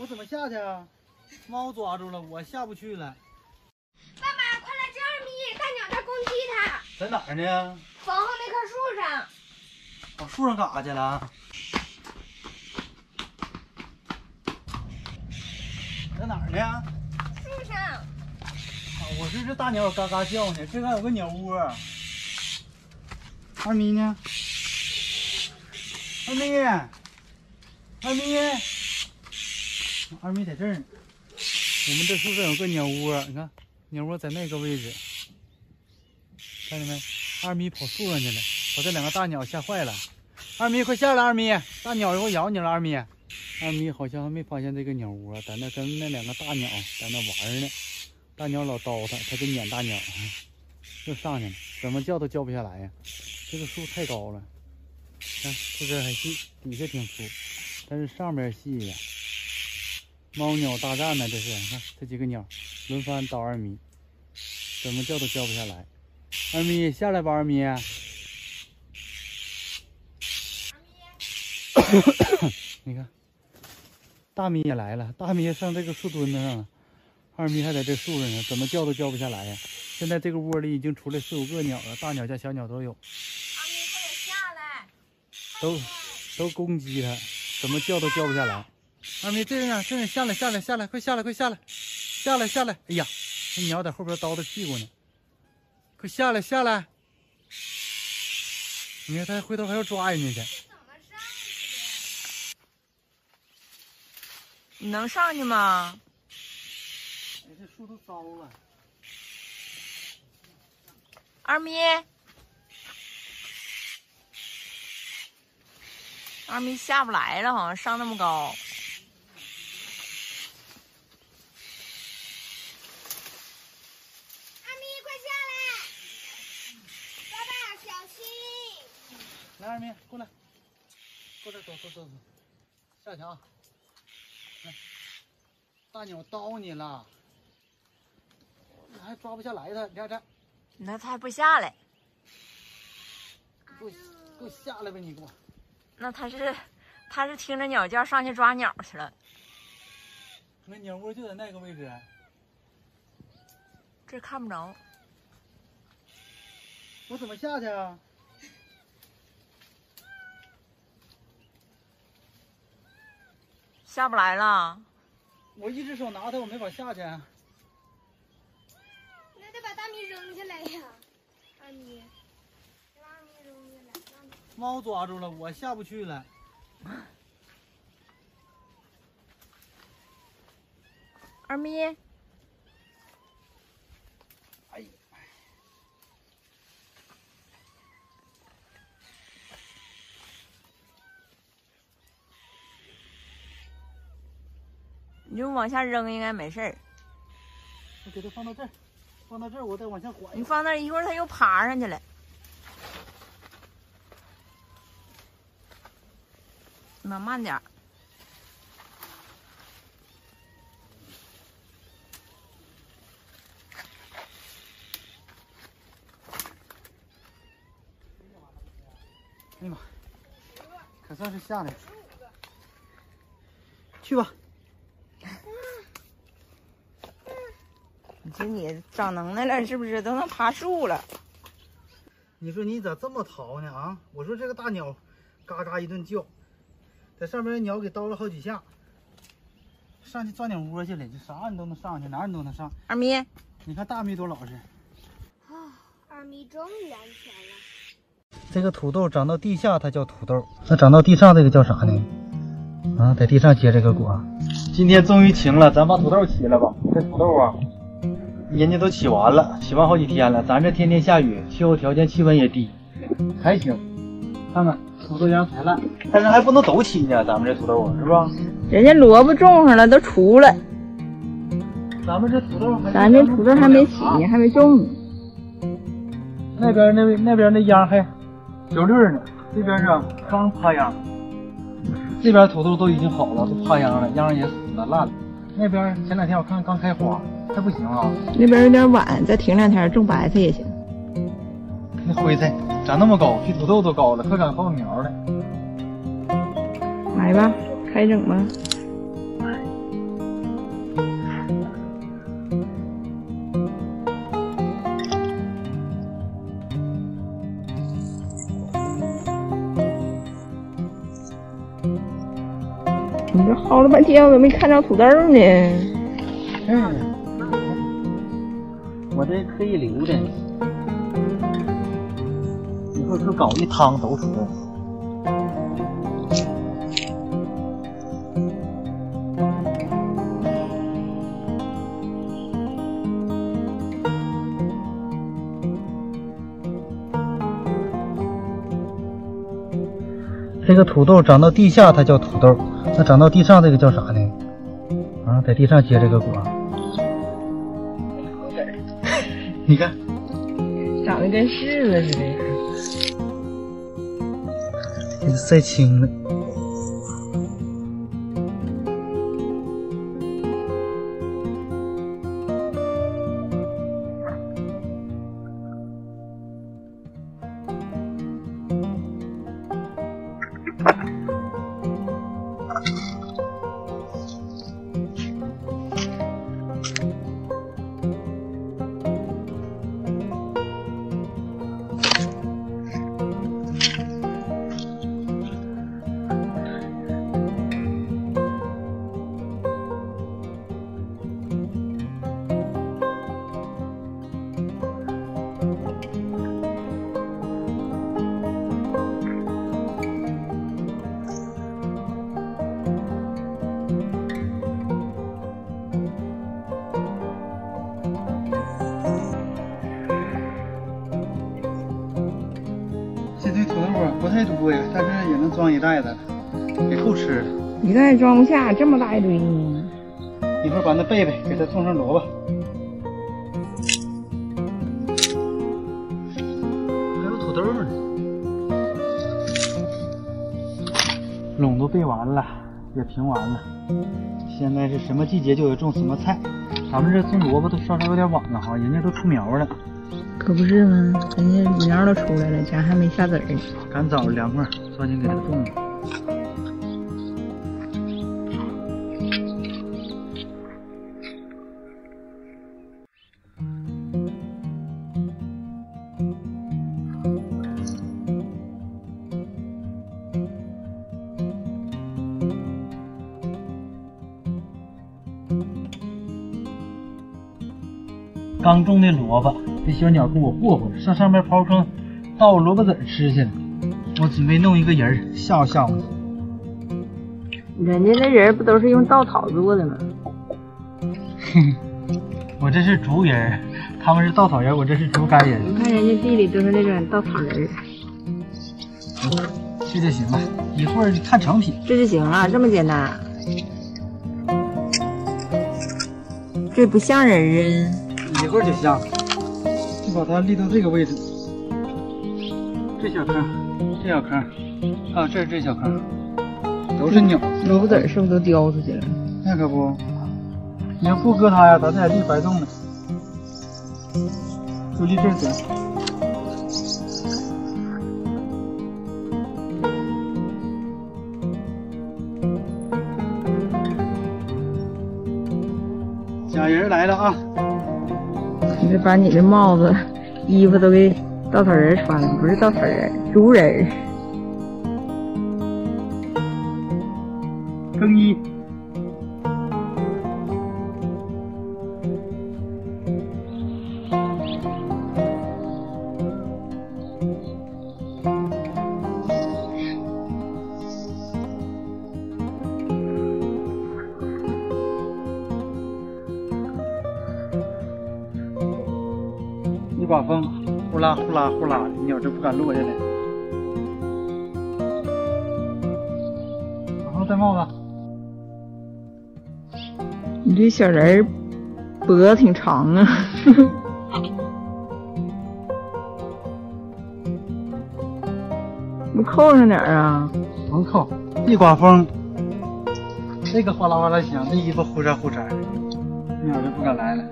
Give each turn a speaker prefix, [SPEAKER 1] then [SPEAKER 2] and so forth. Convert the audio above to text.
[SPEAKER 1] 我怎么下去啊？猫抓住了，我下不去了。
[SPEAKER 2] 爸爸，快来救二米，大鸟在攻击它，
[SPEAKER 1] 在哪儿呢？
[SPEAKER 2] 房后那棵树上。
[SPEAKER 1] 往树上干啥去了？在哪儿呢？
[SPEAKER 2] 树上。
[SPEAKER 1] 啊，我这这大鸟嘎嘎叫呢，这还有个鸟窝。二咪呢？二咪，二咪，二咪在这儿呢。我们这树上有个鸟窝，你看，鸟窝在那个位置，看见没？二咪跑树上去了，把这两个大鸟吓坏了。二咪，快下来！二咪，大鸟要咬你了！二咪，二咪好像还没发现这个鸟窝，在那跟那两个大鸟在那玩呢。大鸟老叨它，它就撵大鸟，又上去了，怎么叫都叫不下来呀。这个树太高了，看树根还细，底下挺粗，但是上面细呀。猫鸟大战呢，这是，你看这几个鸟轮番叨二咪，怎么叫都叫不下来。二咪下来吧，二咪。你看，大米也来了，大米也上这个树墩子上了，二咪还在这树上呢，怎么叫都叫不下来呀。现在这个窝里已经出来四五个鸟了，大鸟加小鸟都有。
[SPEAKER 2] 二咪，快点下来！
[SPEAKER 1] 都都攻击它，怎么叫都叫不下来。二咪这呢，这样下来，下来，下来，快下来，快下来，下来，下来！哎呀，那鸟在后边叨叨屁股呢，快下来，下来！你看它回头还要抓人家去。
[SPEAKER 2] 怎么上去的？
[SPEAKER 3] 你能上去吗？
[SPEAKER 1] 哎，这树都糟了。
[SPEAKER 3] 二咪，二咪下不来了，好像上那么高。
[SPEAKER 2] 二咪，快下来！爸爸，小心！
[SPEAKER 1] 来，二咪过来，过来，走走走走，下去啊！来，大鸟叨你了，你还抓不下来它，你看这，
[SPEAKER 3] 那它还不下来？
[SPEAKER 1] 给我给我下来呗，你给我。
[SPEAKER 3] 那它是，它是听着鸟叫上去抓鸟去了。
[SPEAKER 1] 那鸟窝就在那个位置。
[SPEAKER 3] 这看不着。
[SPEAKER 1] 我怎么下去啊？
[SPEAKER 3] 下不来了。
[SPEAKER 1] 我一只手拿它，我没法下去。啊
[SPEAKER 2] 那得把大米扔下来呀！二米，把二米扔下来。让它
[SPEAKER 1] 猫抓住了，我下不去了。
[SPEAKER 3] 二咪，
[SPEAKER 1] 哎，
[SPEAKER 3] 你就往下扔，应该没事儿。
[SPEAKER 1] 我给它放到这儿，放到这儿，我再往下缓。
[SPEAKER 3] 你放那儿一会儿，它又爬上去了。那慢点儿。
[SPEAKER 1] 哎呀妈，可算是下来了。去吧，
[SPEAKER 3] 你说你长能耐了是不是？都能爬树了。
[SPEAKER 1] 你说你咋这么淘呢啊？我说这个大鸟，嘎嘎一顿叫，在上面鸟给叨了好几下，上去钻鸟窝去了，这啥你都能上去，哪儿你都能上。
[SPEAKER 3] 二咪，
[SPEAKER 1] 你看大咪多老实。
[SPEAKER 2] 啊，二咪终于安全了。
[SPEAKER 1] 这个土豆长到地下，它叫土豆；那长到地上，这个叫啥呢？啊，在地上结这个果。今天终于晴了，咱把土豆起了吧。这土豆啊，人家都起完了，起完好几天了。咱这天天下雨，气候条件气温也低，还行。看看土豆秧才烂，但是还不能都起呢。咱们这土豆啊，是吧？
[SPEAKER 3] 人家萝卜种上了，都出了，
[SPEAKER 1] 咱们这土豆还，
[SPEAKER 3] 咱这土豆还没起呢，还没种呢。
[SPEAKER 1] 那边那那边那秧还小绿呢，这边是刚趴秧，这边土豆都已经好了，都趴秧了，秧也死了烂了。那边前两天我看刚开花，那不行啊。
[SPEAKER 3] 那边有点晚再停两天种白菜也行。
[SPEAKER 1] 那灰菜长那么高比土豆都高了快赶黄苗了。
[SPEAKER 3] 来吧开整吧。你这薅了半天我怎么没看着土豆呢。
[SPEAKER 1] 这我这可以留的，一会儿就搞一汤都土豆。这个土豆长到地下，它叫土豆；那长到地上，这个叫啥呢？啊，在地上结这个果，你看，
[SPEAKER 3] 长得跟柿子似的。
[SPEAKER 1] 给它晒青了。能装一袋子，也够吃的。
[SPEAKER 3] 一袋装不下这么大一堆呢。
[SPEAKER 1] 一会儿把那贝贝给它种上萝卜，还有土豆呢。垄都备完了，也平完了。现在是什么季节就得种什么菜。咱们这种萝卜都稍稍有点晚了哈，人家都出苗了，
[SPEAKER 3] 可不是吗？人家苗都出来了，咱还没下籽儿。
[SPEAKER 1] 赶早凉快，抓紧给它种了。刚种的萝卜，这小鸟给我霍霍了，上上面刨坑倒萝卜籽吃去了。我准备弄一个人吓唬吓唬它。
[SPEAKER 3] 人家那人不都是用稻草做的吗？
[SPEAKER 1] 我这是竹人，他们是稻草人，我这是竹竿人。
[SPEAKER 3] 你看人家地里都是那种稻草人儿，
[SPEAKER 1] 这就行了，一会儿看成品。
[SPEAKER 3] 这就行了，这么简单。这不像人啊
[SPEAKER 1] 一会儿就下把它立到这个位置。这小坑，这小坑，啊，这是这小坑，都是鸟。
[SPEAKER 3] 啊，萝卜籽是不是都叼出去了？
[SPEAKER 1] 那可不，你要不搁它呀，咱这地白种了。就立这儿行。假人来了啊！
[SPEAKER 3] 把你的帽子、衣服都给稻草人穿了，不是稻草人，竹人。
[SPEAKER 1] 更衣。刮风，呼啦呼啦呼啦的，鸟就不敢落下来。然后戴帽子。
[SPEAKER 3] 你这小人儿脖子挺长啊。你扣上点儿啊？
[SPEAKER 1] 能扣，一刮风，这个哗啦哗啦响，这衣服呼嚓呼嚓，鸟就不敢来了。